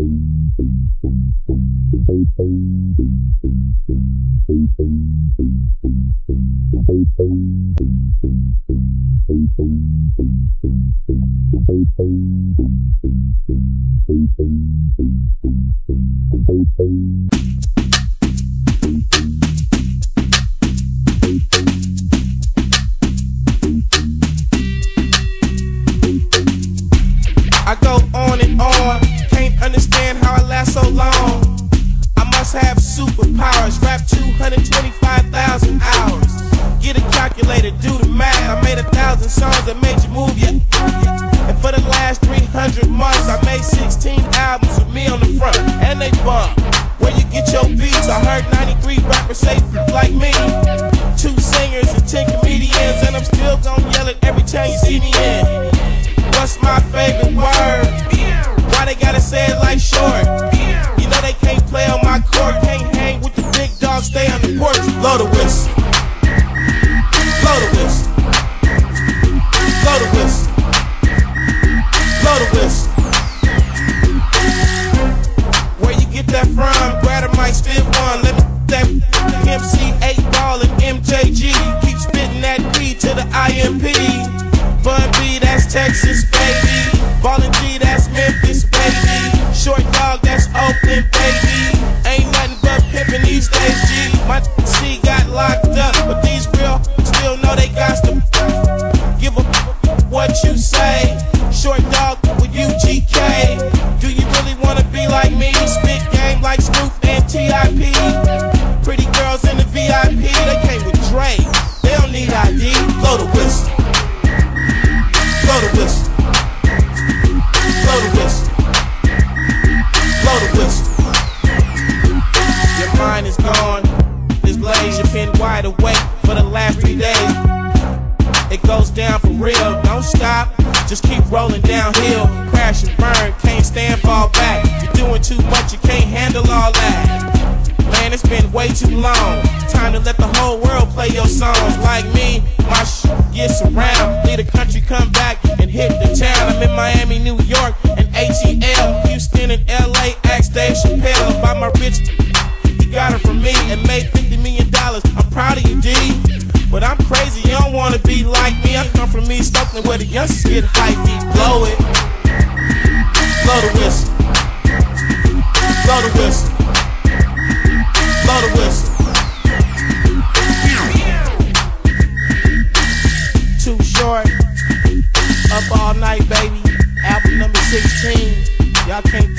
I long. I must have superpowers, rap 225,000 hours. Get a calculator, do the math. I made a thousand songs that made you move, yeah. And for the last 300 months, I made 16 albums with me on the front, and they bump. Where you get your beats? I heard 93 rappers say like me. Two singers and 10 comedians, and I'm still gonna yell it every time you see me in. What's my favorite word? Why they gotta say it Texas, baby. Ballin' just keep rolling downhill. Crash and burn, can't stand, fall back. You're doing too much, you can't handle all that. Man, it's been way too long. Time to let the whole world play your songs. Like me, my shit gets around. Leave the country, come back and hit the town. I'm in Miami, New York, Oakland where the youngsters get hypey. Blow it. Blow the whistle. Blow the whistle. Blow the whistle. Too short. Up all night, baby. Album number 16. Y'all can't